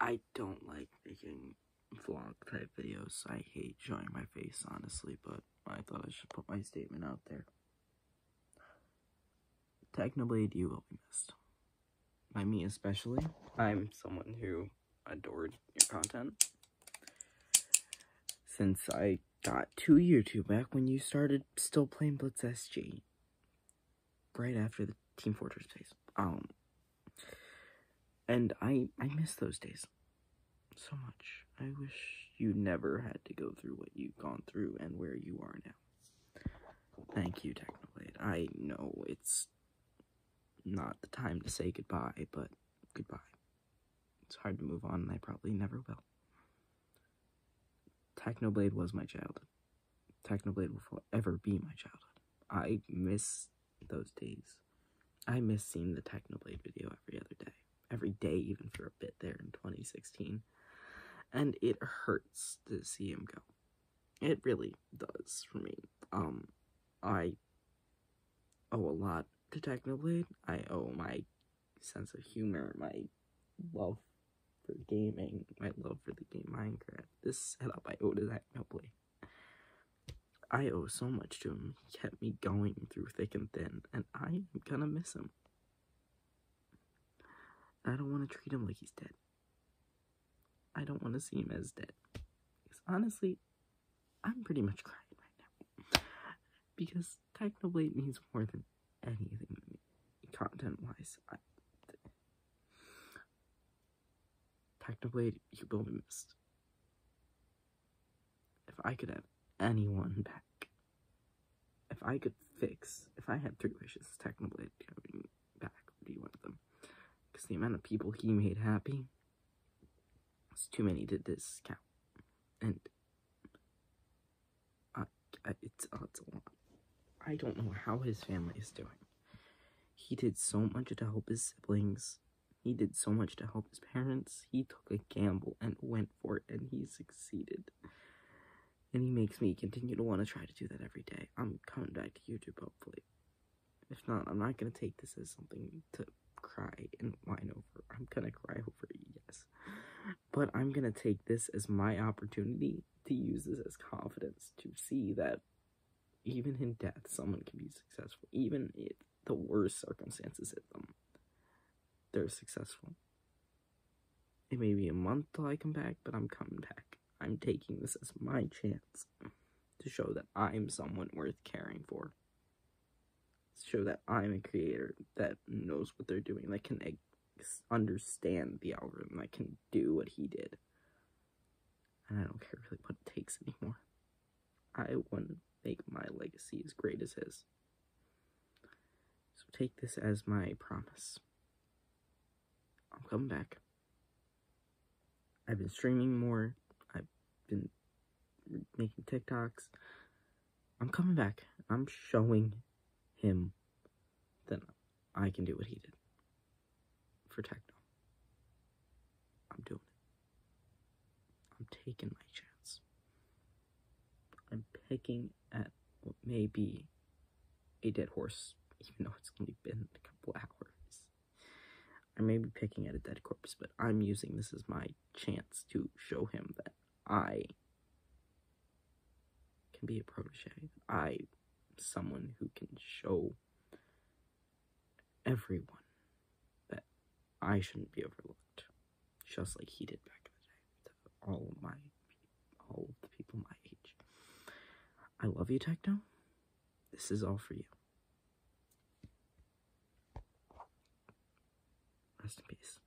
I don't like making vlog type videos. I hate showing my face, honestly, but I thought I should put my statement out there. Technoblade, you will be missed. By me especially. I'm someone who adored your content. Since I got to YouTube back when you started still playing Blitz SG. Right after the Team Fortress phase. Um and I I miss those days so much. I wish you never had to go through what you've gone through and where you are now. Thank you, Technoblade. I know it's not the time to say goodbye, but goodbye. It's hard to move on, and I probably never will. Technoblade was my childhood. Technoblade will forever be my childhood. I miss those days. I miss seeing the Technoblade video every other day. Every day, even for a bit there in 2016 and it hurts to see him go. It really does for me. Um, I owe a lot to Technoblade. I owe my sense of humor, my love for gaming, my love for the game Minecraft. This setup I owe to Technoblade. I owe so much to him. He kept me going through thick and thin, and I'm gonna miss him. I don't want to treat him like he's dead. I don't want to see him as dead. Because honestly, I'm pretty much crying right now. Because Technoblade means more than anything to me, content-wise. Technoblade, you will be missed. If I could have anyone back, if I could fix, if I had three wishes, Technoblade coming back would be one of them. Because the amount of people he made happy it's too many to discount. And uh, it's, uh, it's a lot. I don't know how his family is doing. He did so much to help his siblings. He did so much to help his parents. He took a gamble and went for it, and he succeeded. And he makes me continue to want to try to do that every day. I'm coming back to YouTube, hopefully. If not, I'm not going to take this as something to cry and whine over. I'm to cry over, you, yes. But I'm to take this as my opportunity to use this as confidence to see that even in death, someone can be successful. Even if the worst circumstances hit them, they're successful. It may be a month till I come back, but I'm coming back. I'm taking this as my chance to show that I'm someone worth caring for. Show that I'm a creator that knows what they're doing, that can understand the algorithm that can do what he did. And I don't care really what it takes anymore. I want to make my legacy as great as his. So take this as my promise. I'm coming back. I've been streaming more. I've been making TikToks. I'm coming back. I'm showing him that I can do what he did for techno. I'm doing it. I'm taking my chance. I'm picking at what may be a dead horse, even though it's only been a couple hours. I may be picking at a dead corpse, but I'm using this as my chance to show him that I can be a protege. I someone who can show everyone that I shouldn't be overlooked, just like he did back in the day to all my, all of the people my age. I love you, Techno. This is all for you. Rest in peace.